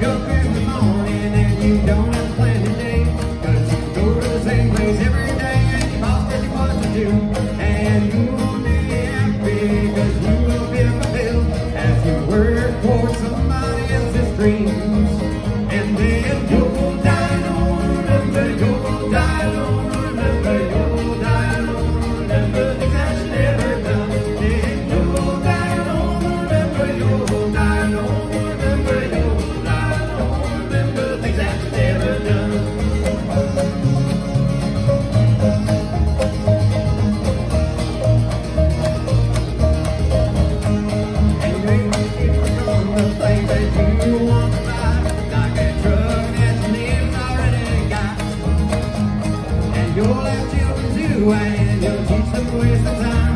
Go through the morning and you don't have a plan today. Cause you go to the same place every day and your boss tells you want to do. And you won't be happy cause you will be fulfilled as you work for somebody else's dreams. And then you You'll have children too, and you'll teach them ways of time.